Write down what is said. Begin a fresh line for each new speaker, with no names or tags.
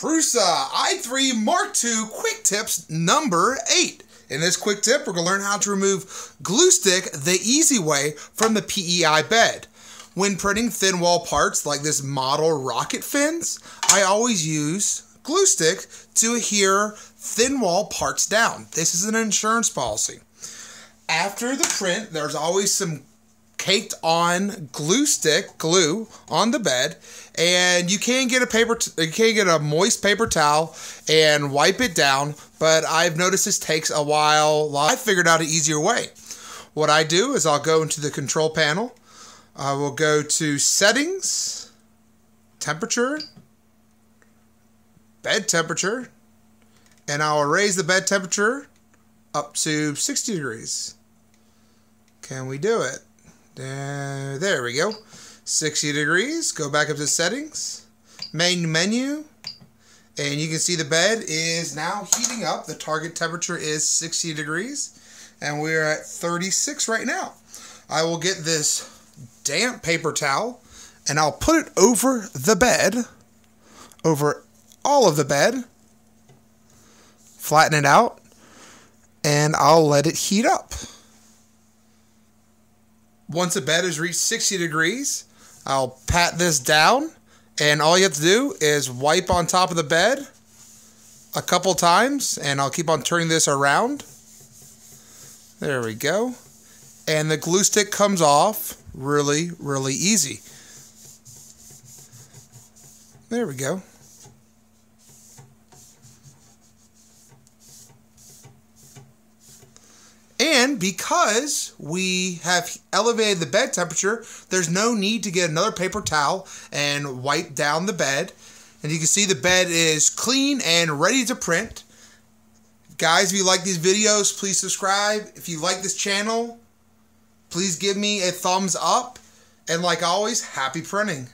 Prusa i3 Mark II Quick Tips number 8. In this quick tip, we're going to learn how to remove glue stick the easy way from the PEI bed. When printing thin wall parts like this model rocket fins, I always use glue stick to adhere thin wall parts down. This is an insurance policy. After the print, there's always some caked on glue stick glue on the bed and you can get a paper you can get a moist paper towel and wipe it down but i've noticed this takes a while i figured out an easier way. What i do is i'll go into the control panel i will go to settings temperature bed temperature and i'll raise the bed temperature up to 60 degrees. Can we do it uh, there we go. 60 degrees. Go back up to settings. Main menu. And you can see the bed is now heating up. The target temperature is 60 degrees. And we're at 36 right now. I will get this damp paper towel and I'll put it over the bed. Over all of the bed. Flatten it out. And I'll let it heat up. Once the bed has reached 60 degrees, I'll pat this down, and all you have to do is wipe on top of the bed a couple times, and I'll keep on turning this around. There we go. And the glue stick comes off really, really easy. There we go. And because we have elevated the bed temperature, there's no need to get another paper towel and wipe down the bed. And you can see the bed is clean and ready to print. Guys, if you like these videos, please subscribe. If you like this channel, please give me a thumbs up. And like always, happy printing.